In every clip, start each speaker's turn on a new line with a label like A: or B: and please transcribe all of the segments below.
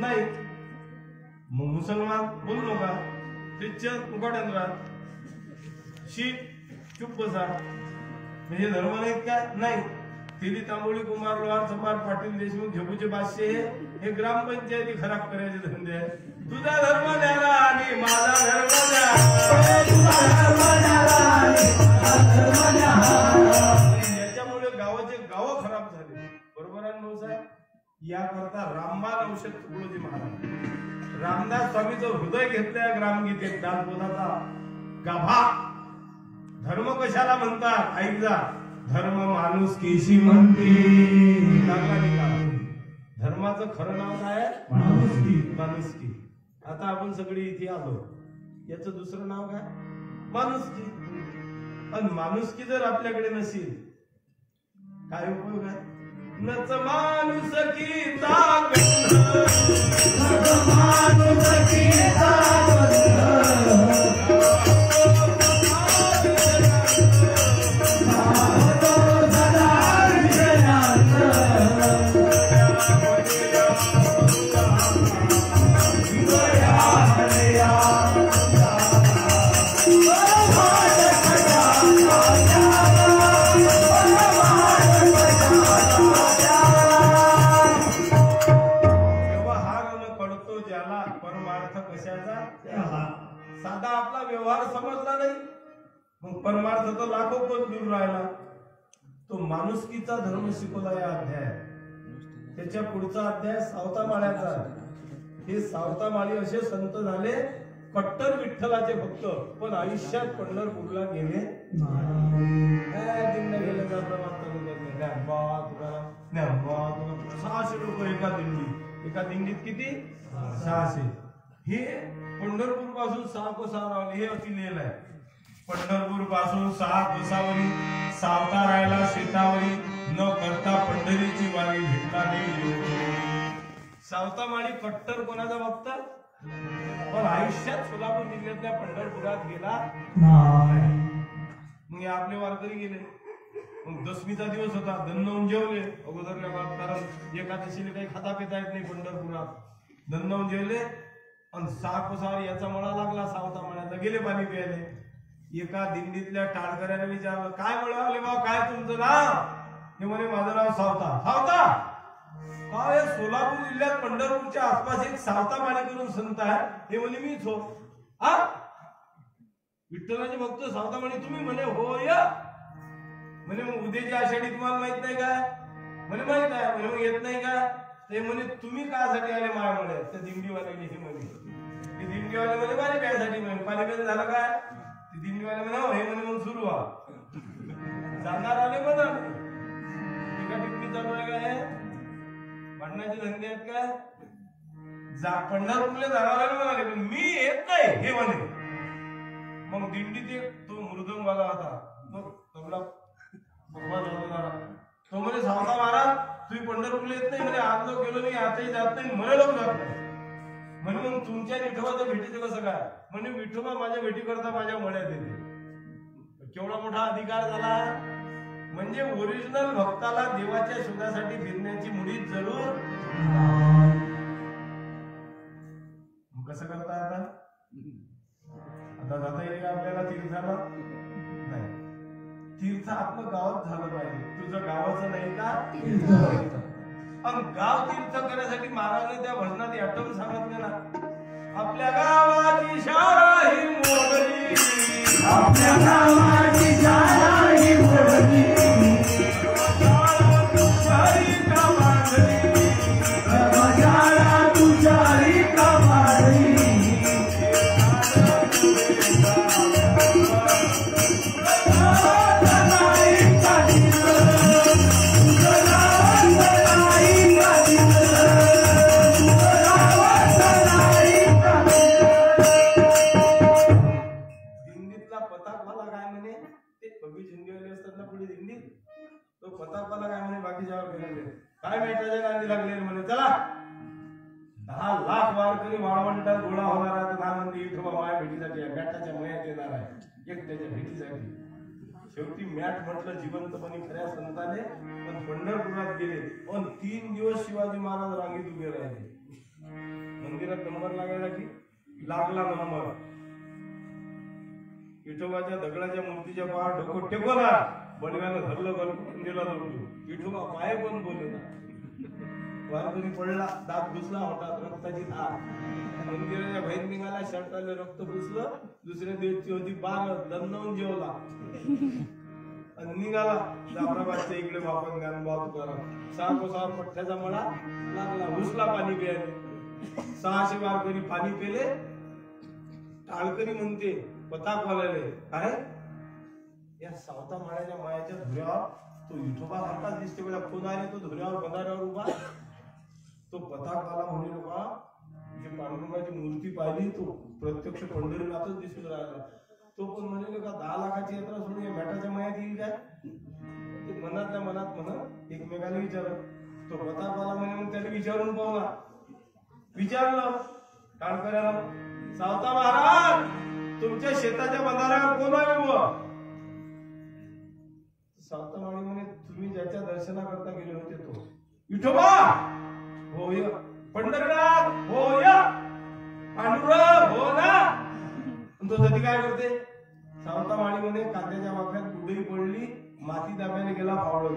A: नाही मग मुसलमान बोलू नका. ख्रिश्चन उघड्यान राहत शीख चुप बसा. म्हणजे धर्म नाहीत का? नाही तेली तांबोळी कुमार लोहार चपार पाटील देशमुख झेपूचे पाचशे हे हे ग्रामपंचायती खराब करायचे धंदे आहेत. तुझा धर्म द्याला आणि माझा धर्म द्या याकरता रामबाण औषध तुकडोजी महाराज. रामदास स्वामीचं हृदय घेतलंय ग्रामगीतेत दासबोधाचा गाभा. धर्म कशाला म्हणतात? ऐक जा. धर्म माणूस केशी म्हणते? धर्माचं खरं नाव काय माणुसकी माणुसकी आता आपण सगळे इथे आलो. याचं दुसरं नाव काय? माणुसकी पण माणुसकी जर आपल्याकडे नसेल काय उपयोग आहे? नच माणुसकीचा गंध व्यवहार मग तर लाखो कोण दूर राहिला. तो माणुसकीचा धर्म शिकवला या अध्याय त्याच्या पुढचा अध्याय सावता माळ्याचा हे सावता माळी असे संत झाले कट्टर विठ्ठलाचे भक्त पण आयुष्यात पंढरपूरला गेले काय सहाशे लोक एका दिंडीत एका दिंडीत किती सहाशे हे पंढरपूरपासून सहा कोसा रावले हे अति लिहिलं आहे. पंढरपूरपासून सहा कोसावरी सावता राहायला शेतावरी न करता पंढरीची वारी भेटला नाही सावता माळी कट्टर कोणाचा भक्त? पण आयुष्यात सोलापूर जिल्ह्यातल्या पंढरपुरात गेला मग हे आपले वारकरी गेले. मग दसमीचा दिवस होता दन्नवून जेवले. अगोदरल्या काळात कारण एकादशीला काही खाता पिता येत नाही पंढरपुरात. दन्नवून जेवले. आणि सहा कोसावर याचा मळा लागला सावता मळ्याचा गेले पाणी प्यायले. एका दिंडीतल्या टाळकऱ्याने विचारलं काय मिळाले बा काय तुमचं नाव? हे म्हणे माझं नाव सावता. सावता? काय सोलापूर जिल्ह्यात पंढरपूरच्या आसपास एक सावता माने करून संत आहे? हे म्हणे मीच हो हा? विठ्ठलाचे भक्त सावता म्हणे तुम्ही? म्हणे हो या. म्हणे मग उद्याची आषाढी तुम्हाला माहीत नाही काय म्हणे माहीत आहे. म्हणे मग येत नाही का? ते म्हणे तुम्ही कासाठी आले माय म्हणे त्या दिंडीवाल्याने हे म्हणे. दिंडीवाले म्हणे पाणी प्यायसाठी म्हणे. पाणी प्यायचं झालं काय? ते दिंडीवाले म्हणे हो हे म्हणे म्हणून सुरू व्हा. जाणार आले म्हणा एका टिप्पणी चालू आहे? काय भांडणाचे धंदे आहेत काय? जा पंढरपूरला जाणार आले म्हणाले पण मी येत नाही. हे म्हणे. मग दिंडीत एक तो मृदंगवाला होता. तो तबला भगवान वाजवणारा. तो म्हणे सावता मारा तुम्ही पंढरपूरला येत नाही. म्हणे आज लोक गेलो नाही आताही जात नाही म्हणे लोक जात नाही. म्हणून तुमच्या विठोबाच्या भेटीचं कसं काय? म्हणे विठोबा माझ्या भेटी करता माझ्या मळ्यात येते. केवढा मोठा अधिकार झाला? म्हणजे ओरिजिनल भक्ताला देवाच्या शोधासाठी फिरण्याची मुडी जरूर कसं करता आता? आता जाता येईल का आपल्याला तीर्थाला? नाही. तीर्थ आपलं गावात झालं पाहिजे. तुझं गावाचं नाही का? गाव तीर्थ करण्यासाठी महाराजांनी त्या भजनात आठवण सांगितलं ना. आपल्या गावाची शाळा ही मोगरी आपल्या गावाची शाळा ते कवी असतात ना पुढे दिंडीत तो प्रतापाला काय म्हणे? बाकीच्यावर गेलेले काय मेटाच्या गांधी लागले म्हणे? चला. दहा लाख वारकरी वाळवंटात गोळा होणार आहे दहा मंदी विठोबा माया भेटीसाठी मॅटाच्या मयात येणार आहे एक त्याच्या भेटीसाठी. शेवटी मॅट म्हटलं जिवंतपणे खऱ्या संताने पण पंढरपुरात गेले. पण तीन दिवस शिवाजी महाराज रांगेत उभे राहिले. मंदिरात नंबर लागायला की? लागला नंबर. विठोबाच्या दगडाच्या मूर्तीच्या पार डोकं टेकवला बडव्याला धरलं घालून दिला जोडू विठोबा पाय पण बोलले. ना वारकरी पडला दात घुसला होता रक्ताची धार. मंदिराच्या बाहेर निघाला शर्टाले रक्त घुसलं दुसऱ्या दिवशी होती बार दंडवून जेवला. आणि निघाला. जाफराबादच्या इकडे बापन ज्ञानबाब करा. सारखो सार पठ्ठ्याचा मळा लागला. घुसला पाणी प्यायला. सहाशे वारकरी पाणी पेले. टाळकरी म्हणते पताक वाल्याले काय या सावता माळ्याच्या मायाच्या धुऱ्यावर तो विठोबा सारखाच दिसते बघा. फोन आले तो धुऱ्यावर बंधाऱ्यावर उभा. तो पताकवाला म्हणे बा जे पांडुरंगाची मूर्ती पाहिली तो प्रत्यक्ष पंढरीनाथच दिसून राहिला. तो पण म्हणेल का दहा लाखाची यात्रा सोडून या मॅटाच्या मायात येईल काय? ते मनातल्या मनात म्हणत एकमेकाला विचारत तो प्रताप आला म्हणे मग त्याने विचारून पाहला विचारलं. टाळकऱ्याला सावता महाराज! तुमच्या शेताच्या बंधाऱ्यावर कोण आहे उभं? सावता म्हणे तुम्ही ज्याच्या दर्शनाकरता गेले होते तो. विठोबा! होय. पंढरनाथ! होय. पांडुरंग! हो ना? तो कधी काय करते? सावता माळी म्हणे कांद्याच्या वाफ्यात कुठेही पडली माती दाब्याने गेला फावड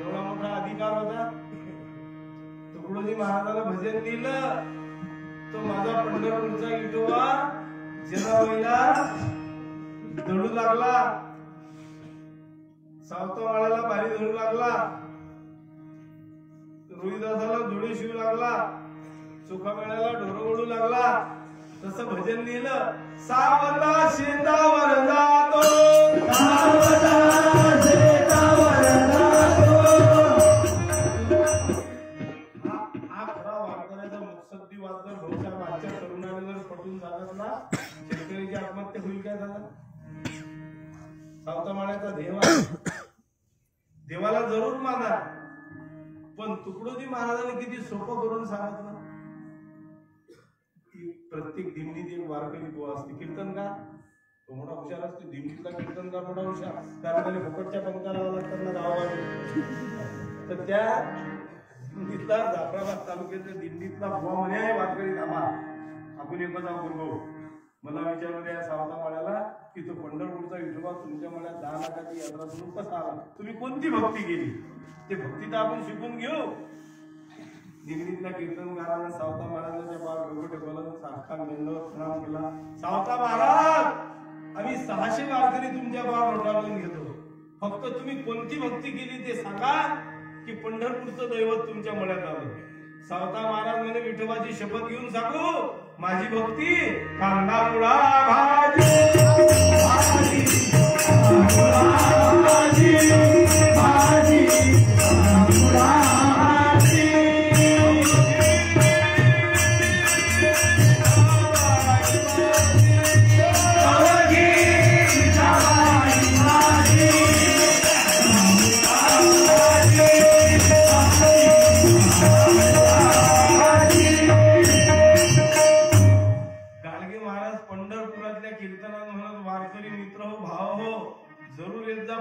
A: एवढा मोठा अधिकार होता. तुकडोजी महाराजाला भजन दिलं. तो माझा पंढरपूरचा विठोबा जेरावईला दडू लागला. सावता वाळाला बारी धरू लागला. रोहिदासाला जोडी शिवू लागला. सुखा मेळ्याला ढोर ओढू लागला. तसं भजन लिहिलं सावता शेतावर जातो. सावता सावता देव? आहे. देवाला जरूर माना. पण तुकडोजी महाराजांनी किती सोपं करून सांगितलं? की प्रत्येक दिंडीत एक वारकरी बुवा असते. कीर्तन का? तो मोठा हुशार असतो. दिंडीतला कीर्तन का मोठा हुशार? कारण त्याला फुकटच्या पंक्त्या लावा लागतात ना तर त्या दिमणीतला जाफराबाद तालुक्यातल्या दिंडीतला बुवा म्हणे "आहे वारकरी थांबा आपण एकदा जाऊ मला विचारलं या सावता माळ्याला की तो पंढरपूरचा विठोबा तुमच्या मला दहा लाखाची यात्रा करून कसा आला? तुम्ही कोणती भक्ती केली? ते भक्ती तर आपण शिकून घेऊ. दिल्लीतल्या कीर्तनकारानं सावता महाराजांच्या बाळ गगोटे बोलत सारखा दंडवत प्रणाम केला. सावता महाराज आम्ही सहाशे वारकरी तुमच्या बाळ रोटावून घेतो. फक्त तुम्ही कोणती भक्ती केली ते सांगा की पंढरपूरचं दैवत तुमच्या मळ्यात आलं. सावता महाराज म्हणे विठोबाची शपथ घेऊन सांगू. माझी भक्ती कांदा मुळा भाजी. भाजी,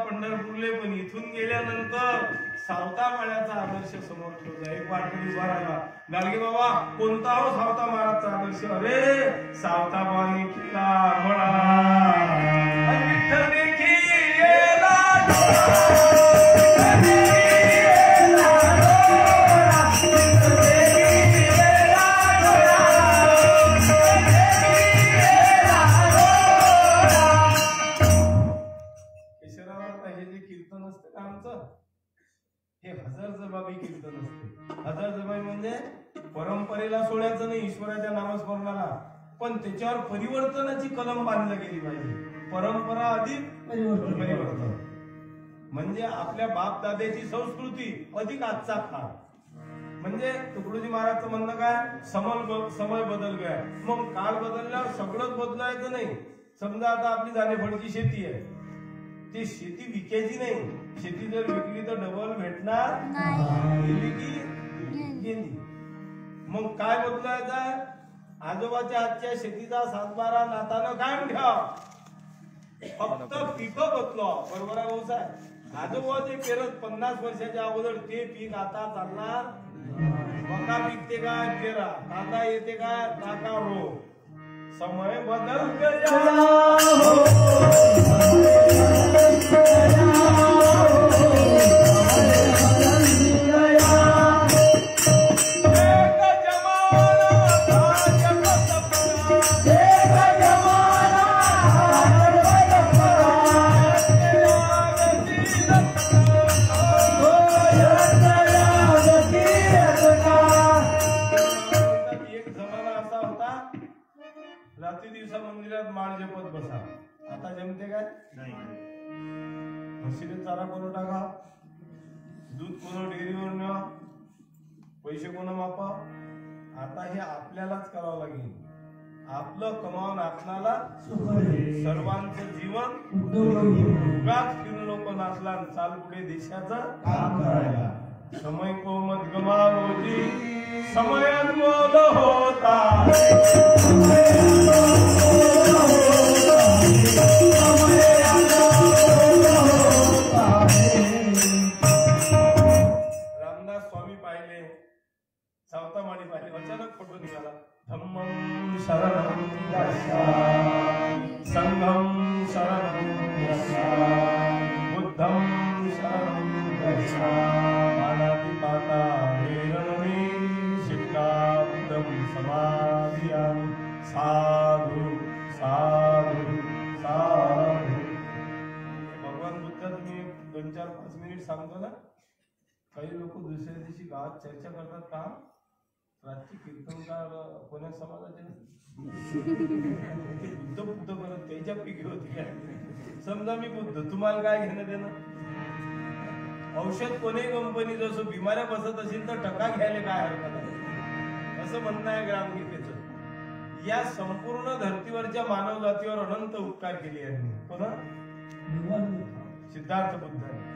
A: पंढरपूरले पण इथून गेल्यानंतर सावता माळ्याचा आदर्श समोर ठेवला. एक वाटणी उभा गाडगे बाबा कोणता हो सावता महाराजचा आदर्श? अरे सावता बाणी किल्ला म्हणा विठ्ठल देखील ईश्वराच्या नामस्मरणाला पण त्याच्यावर परिवर्तनाची कलम बांधली गेली पाहिजे. परंपरा अधिक परिवर्तन. म्हणजे आपल्या बाप दाद्याची संस्कृती अधिक आजचा काळ. म्हणजे तुकडोजी महाराजचं म्हणणं काय? समल समय बदल गया. मग काळ बदलल्यावर सगळंच बदलायचं नाही. समजा आता आपली जाणेफळची शेती आहे. ती शेती विकायची नाही. शेती जर विकली तर डबल भेटणार? गेली की गेली. मग काय बदलायचं? आजोबाच्या हातच्या शेतीचा सातबारा नातानं कायम ठेवा. फक्त पिकं बदलो. बरोबर आहे भाऊ साहेब? आजोबा जे पेरत पन्नास वर्षाच्या अगोदर ते पीक आता चालणार मका पीक ते येते काय? तेरा काका येते काय? काका रो समय बदल गया चारा कोण टाका. दूध कोण डेअरीवर न्या. पैसे कोण मापा. आता हे आपल्यालाच करावं लागेल. आपलं कमावून आपणाला सर्वांचं जीवन उगाच फिरू नको नाचला आणि चाल पुढे देशाचं काम करायला. समय को मत गमावोजी. समय अनमोल होता. पाहिले. सावता सावतामाडी पाहिले. अचानक फोटो निघाला. धम्मं शरणं संघम संघं बुद्धम गच्छामि, बुद्धं माता समाधियामि. साधु साधु साधु. भगवान बुद्धाचं मी दोन चार पाच मिनिट सांगतो ना? काही लोक दुसऱ्या दिवशी गावात चर्चा करतात का? रात्री कीर्तनकार कोण्या समाजाचे? ते बुद्ध बुद्ध करत त्याच्या पैकी होती काय? समजा मी बुद्ध तुम्हाला काय घेणं देणं? औषध कोणी कंपनी जसं बिमाऱ्या बसत असेल तर टका घ्यायला काय हरकत आहे? असं म्हणणं आहे ग्रामगीतेचं. या संपूर्ण धर्तीवरच्या मानव जातीवर अनंत उपकार केले यांनी. कोणा? सिद्धार्थ बुद्ध.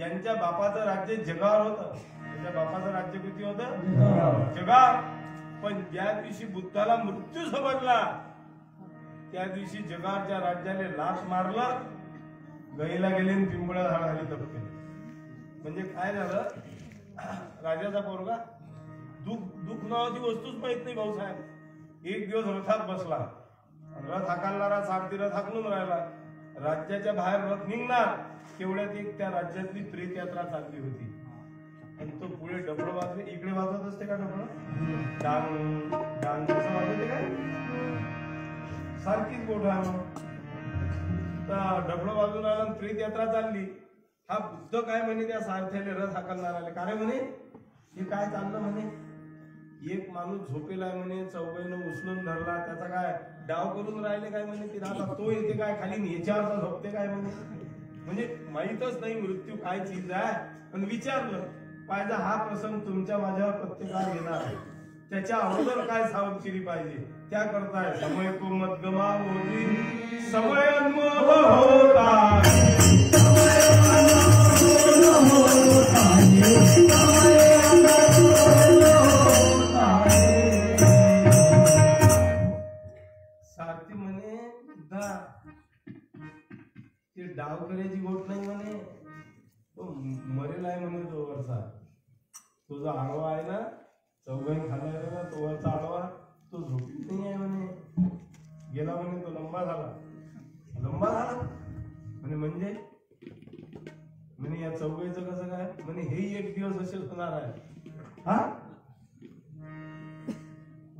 A: यांच्या बापाचं राज्य जगावर होतं. त्यांच्या बापाचं राज्य किती होतं? जगावर. पण ज्या दिवशी बुद्धाला मृत्यू समजला त्या दिवशी जगाच्या राज्याने लाच मारलं गईला गेले आणि पिंपळ्या झाडाखाली तपके म्हणजे काय झालं? राजाचा पोरगा दुःख दुःख नावाची वस्तूच माहीत नाही भाऊसाहेब एक दिवस रथात बसला. रथ हाकालणारा सारथी रथ हाकलून राहिला. राज्याच्या बाहेर रथ निघणार. तेवढ्यात एक त्या राज्यातली प्रेत यात्रा चालली होती. आणि तो पुढे डबळ वाजले. इकडे वाजवत असते का डबळ? डांग डांग कसं वाजवते काय? सारखीच गोठ तर डबळ वाजून आला आणि प्रेत यात्रा चालली. हा बुद्ध काय म्हणे त्या सारथ्याने रथ हाकलणाराले काय म्हणे? हे काय चाललं म्हणे? एक माणूस झोपेला म्हणे चौघाईनं उचलून धरला. त्याचा काय डाव करून राहिले काय म्हणे? ती राहता तो येते काय खाली? याच्यावर झोपते काय म्हणे? म्हणजे माहीतच नाही मृत्यू काय चीज आहे. पण विचारलं पाहिजे हा प्रसंग तुमच्या माझ्यावर प्रत्येकाला येणार आहे. त्याच्या अगोदर काय सावधगिरी पाहिजे? त्या करताय समय को मत गमावोजी समय होता. मरेल आहे म्हणे तो वरचा. तो जो आडवा आहे ना चौघाई खाला आहे ना तो वरचा आडवा तो झोपीत नाही आहे म्हणे. गेला म्हणे तो लंबा झाला. लंबा झाला? म्हणे म्हणजे? म्हणे या चौघाईचं कसं काय? म्हणे हेही एक दिवस असे होणार आहे. हा?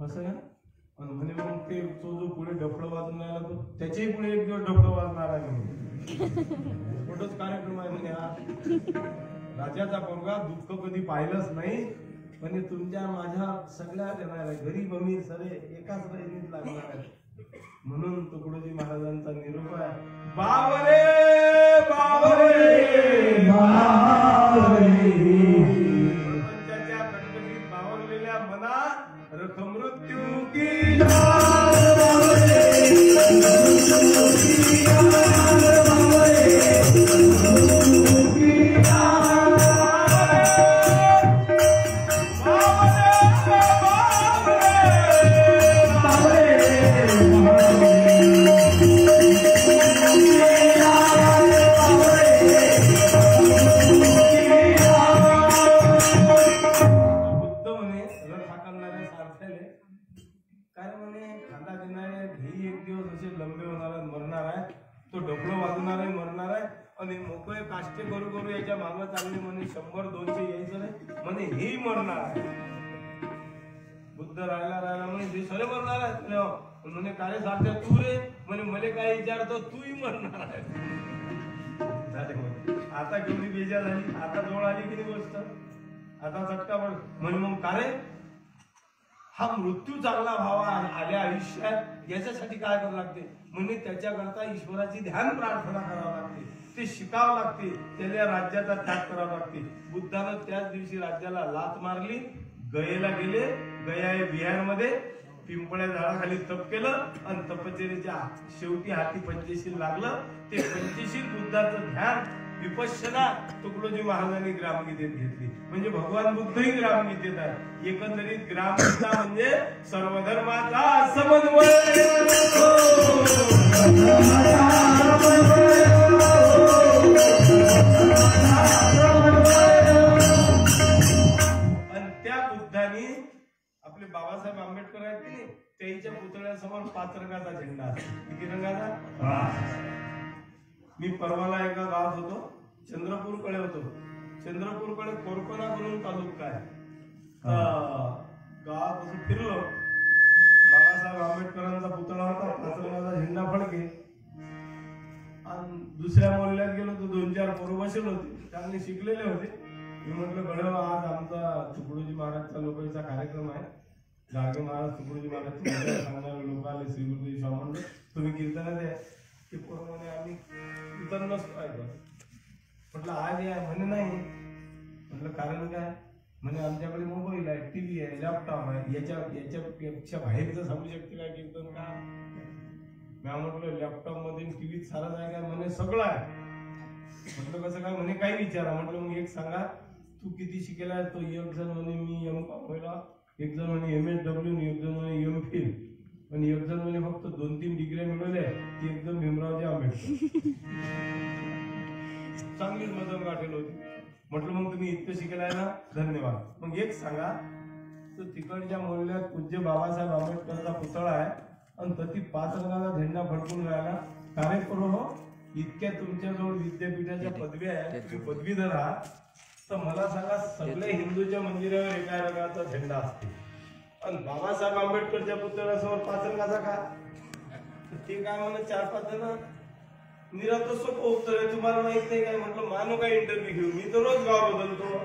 A: असं का? आणि म्हणे मग ते तो जो पुढे डफळ वाजून राहिला तो त्याच्याही पुढे एक दिवस डफळ वाजणार आहे म्हणे. मोठंच कार्यक्रम आहे म्हणे हा. राजाचा पोरगा दुःख कधी पाहिलंच नाही म्हणजे तुमच्या माझ्या सगळ्या येणार गरीब अमीर सगळे एकाच रजनीत लागणार आहे म्हणून तुकडोजी महाराजांचा निरोप आहे. बावरे बावरे! प्रपंचाच्या आणि काष्टे करू करू याच्या मागं चालले म्हणे शंभर दोनशे यायचं नाही. म्हणे हे मरणार आहे. बुद्ध राहायला राहायला म्हणे ते सरे मरणार आहेत. म्हणे, हो. काय सारख्या तू रे. म्हणे मले काय विचारतो तूही मरणार आहे. झाले आता केवढी बेजा झाली. आता जवळ आली की नाही गोष्ट? आता चटका पड. म्हणे मग का रे हा मृत्यू चांगला व्हावा आल्या आयुष्यात याच्यासाठी काय करावं लागते? म्हणजे त्याच्याकरता ईश्वराची ध्यान प्रार्थना करावं लागते. ते शिकावं लागते. त्याला राज्याचा त्याग करावा लागते. बुद्धानं त्याच दिवशी राज्याला लात मारली गयेला गेले गया हे बिहारमध्ये पिंपळ्या झाडाखाली तप केलं आणि तपचर्याच्या शेवटी हाती पंचशील लागलं. ते पंचशील बुद्धाचं ध्यान विपश्यना तुकडोजी महाराजांनी ग्रामगीतेत घेतली. म्हणजे भगवान बुद्धही ग्रामगीतेत आहे एकंदरीत ग्रामगीता म्हणजे सर्वधर्माचा समन्वय. आणि त्या बुद्धानी आपले बाबासाहेब आंबेडकर आहेत की नाही त्यांच्या पुतळ्यासमोर पाच रंगाचा झेंडा किती रंगाचा? मी परवाला एका गावात होतो. चंद्रपूरकडे होतो. चंद्रपूरकडे कोरकोना म्हणून तालुका आहे. गावात असं फिरलो. बाबासाहेब आंबेडकरांचा पुतळा होता. रंगाचा झेंडा फडके. आणि दुसऱ्या मोहल्ल्यात गेलो तर दोन चार पोरं बसले होते. चांगले शिकलेले होते. मी म्हटलं गडव आज आमचा तुकडोजी महाराजचा लोकांचा कार्यक्रम आहे. गागे महाराज तुकडोजी महाराज सांगणारे लोक आले श्री स्वामी तुम्ही कीर्तनात आहे ते पोरं म्हणे आम्ही कीर्तन नसतो म्हटलं आज या म्हणे नाही. म्हटलं कारण काय? म्हणजे आमच्याकडे मोबाईल आहे टीव्ही आहे लॅपटॉप आहे. याच्या याच्यापेक्षा बाहेरचं सांगू शकते काय कीर्तन का? मी म्हटलं लॅपटॉपमध्ये टीव्हीत सारंच आहे काय म्हणे सगळं आहे. म्हटलं कसं काय? म्हणे काही विचारा. म्हटलं मग एक सांगा तू किती शिकेला? तो एक जण म्हणे मी एम कॉमला एक जण म्हणे एम एस डब्ल्यू एक जण म्हणे एम फिल आणि एक जण म्हणे फक्त दोन तीन डिग्र्या मिळवल्या ती एकदम भीमरावजी आंबेडकर. चांगलीच मदत गाठेल होती. म्हटलं मग तुम्ही इतकं शिकेलाय ना धन्यवाद. मग एक सांगा तर तिकडच्या मोहल्ल्यात पूज्य बाबासाहेब आंबेडकरचा पुतळा आहे आणि तती पाच रंगाचा झेंडा फडकून राहिला. कार्यक्रम हो? इतक्या तुमच्याजवळ विद्यापीठाच्या पदव्या आहेत तुम्ही पदवीधर आहात. तर मला सांगा सगळ्या हिंदूच्या मंदिरावर एका रंगाचा झेंडा असते आणि बाबासाहेब आंबेडकरच्या पुतळ्यासमोर पाच गाजा का? तर ते काय म्हणत चार पाच जण निरात सोपं उत्तर आहे तुम्हाला माहीत नाही काय? म्हटलं मानू काय इंटरव्ह्यू घेऊ? मी तर रोज गाव बदलतो.